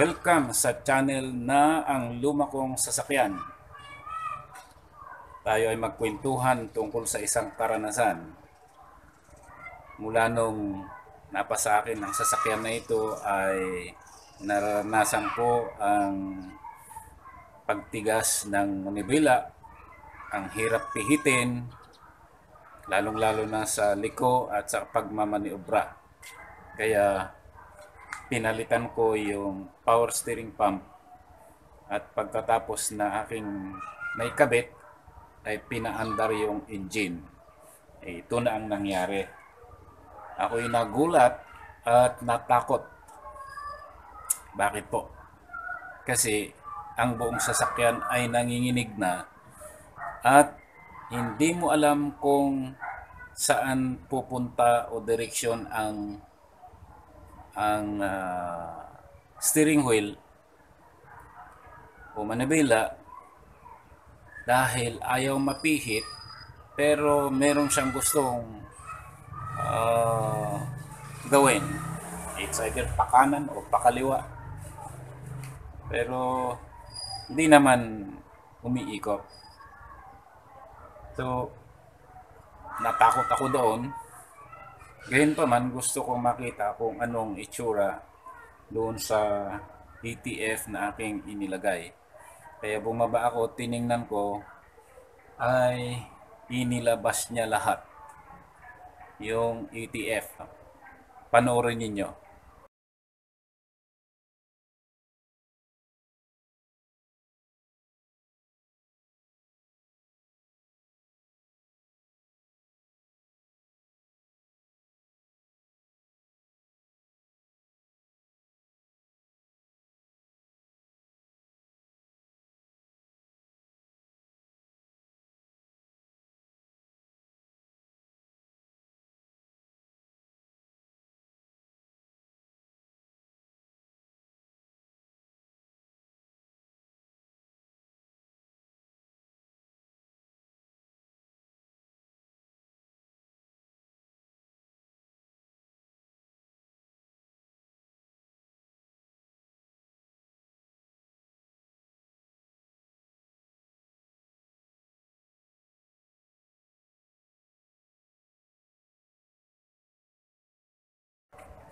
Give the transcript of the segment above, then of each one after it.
Welcome sa channel na ang luma kong sasakyan. Tayo ay magkwentuhan tungkol sa isang karanasan. Mula nung napasa akin ang sasakyan na ito ay naranasan ko ang pagtigas ng manibela, ang hirap pihitin, lalong-lalo na sa liko at sa pagmamaniobra. Kaya pinalitan ko yung power steering pump at pagkatapos na aking naikabit ay pinaandar yung engine. Eh, ito na ang nangyari. Ako'y nagulat at natakot. Bakit po? Kasi ang buong sasakyan ay nanginginig na at hindi mo alam kung saan pupunta o direksyon ang ang uh, steering wheel o manibela dahil ayaw mapihit pero meron siyang gustong uh, gawin. It's either pakanan o pakaliwa pero hindi naman umiikot. So natakot ako doon Gayun pa man, gusto kong makita kung anong itsura doon sa ETF na aking inilagay. Kaya bumaba ako, tiningnan ko, ay inilabas niya lahat yung ETF. Panoorin ninyo.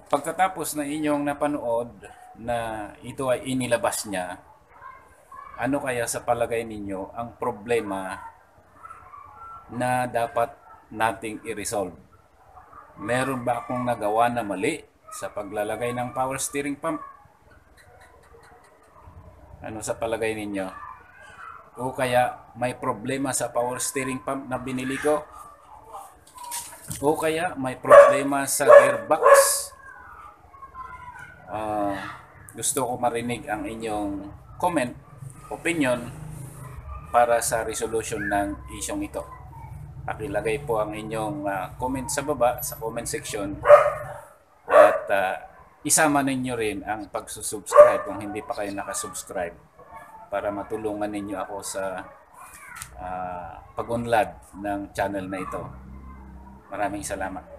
Pagkatapos na inyong napanood na ito ay inilabas niya, ano kaya sa palagay ninyo ang problema na dapat nating i-resolve? Meron ba akong nagawa na mali sa paglalagay ng power steering pump? Ano sa palagay ninyo? O kaya may problema sa power steering pump na binili ko? O kaya may problema sa gearbox uh, gusto ko marinig ang inyong comment, opinion para sa resolution ng isyong ito. Pakilagay po ang inyong uh, comment sa baba, sa comment section. At uh, isama ninyo rin ang pagsusubscribe kung hindi pa kayo nakasubscribe para matulungan ninyo ako sa uh, pag-unlad ng channel na ito. Maraming salamat.